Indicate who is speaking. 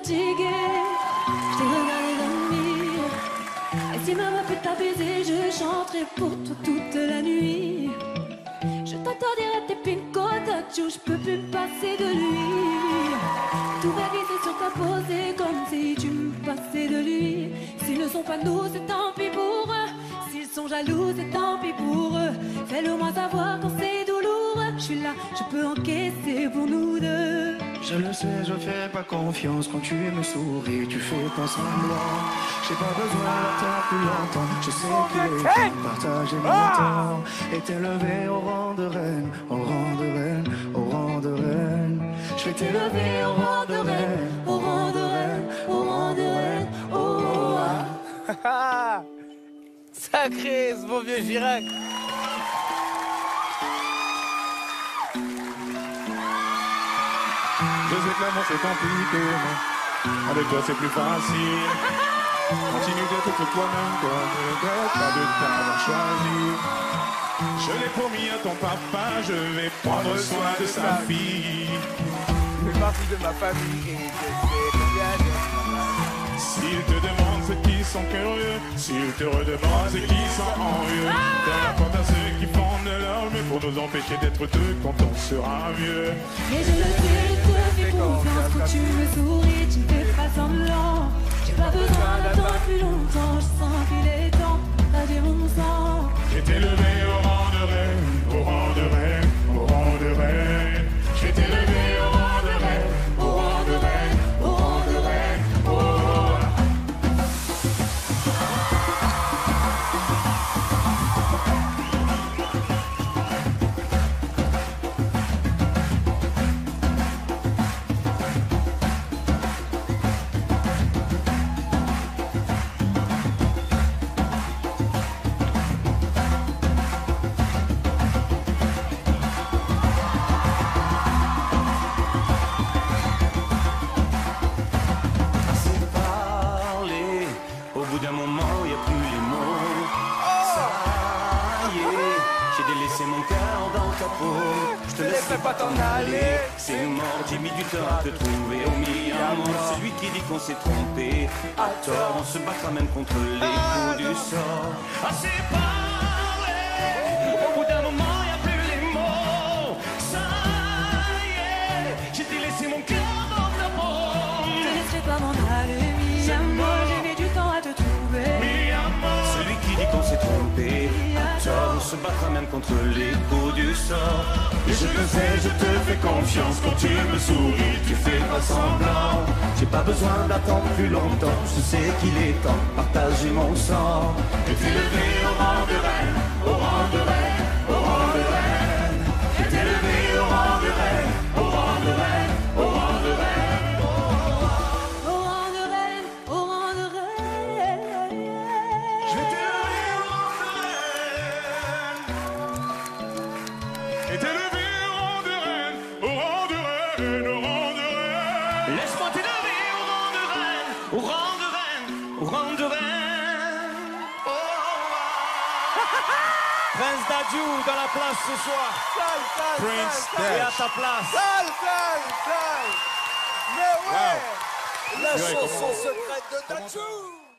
Speaker 1: fatigué. Je t'ai regardé dormir. Et si ma voix peut t'apaiser, je chanterai pour toi toute la nuit. Je t'entendrai tes pin je peux plus passer de lui. Tout va glisser sur ta peau, comme si tu me passais de lui. S'ils ne sont pas nous, c'est tant pis pour eux. S'ils sont jaloux, c'est tant pis pour eux. Fais-le moi savoir quand c'est douloureux. Je suis là, je peux encaisser pour nous deux.
Speaker 2: Je le sais, je fais pas confiance quand tu me souris, tu fais pas semblant. J'ai pas besoin d'attendre plus longtemps, je sais qu'il est temps de partager mon
Speaker 3: Ah
Speaker 2: temps. Et t'élever au rang de reine, au rang de reine, au rang de reine. Je vais t'élever au rang de reine, au rang de reine, au rang de reine, oh.
Speaker 3: Sacré, ce bon vieux Girac.
Speaker 4: Je sais que l'amour c'est compliqué, mais avec toi c'est plus facile. Continue d'être toi-même, toi, ne regrette pas de t'avoir choisi. Je l'ai promis à ton papa, je vais prendre soin de sa fille.
Speaker 3: Il fait partie de ma famille et je sais bien
Speaker 4: S'il te demande ceux qui sont curieux, s'il te redemande ceux qui sont envieux, donne la porte pour nous empêcher d'être deux quand on sera mieux.
Speaker 1: Mais je le sais, je te fais confiance quand tu me souris, tu ne fais pas semblant. J'ai pas besoin d'attendre plus longtemps, je sens qu'il est temps partager mon sang.
Speaker 5: Bout d'un moment, il n'y a plus les mots. Ça y est, j'ai délaissé mon cœur dans ta peau. Je te laisserai pas t'en aller. C'est mort, j'ai mis du temps à te trouver. Au mi amour, c'est lui qui dit qu'on s'est trompé. À tort, on se battra même contre les coups du sort. C'est parler. Au bout d'un moment, il n'y a plus les mots. Ça y est, j'ai délaissé mon cœur dans ta peau.
Speaker 1: Je ne laisserai pas m'en aller,
Speaker 5: se battra même contre les du sort.
Speaker 4: Et je le sais, je te fais confiance quand tu me souris, tu fais pas semblant.
Speaker 5: J'ai pas besoin d'attendre plus longtemps, je sais qu'il est temps de partager mon sang.
Speaker 4: Et de reine, au rang de reine, Et t'élever au rang de reine, au rang de reine, au rang de reine.
Speaker 5: Laisse-moi t'élever au rang de reine, au rang de reine, au rang de reine. Oh,
Speaker 3: Prince Dadju dans la place ce soir.
Speaker 6: Sale, sale,
Speaker 4: Prince
Speaker 3: à ta place.
Speaker 6: sale, sale, sale. Mais ouais, la chanson secrète de Dadju.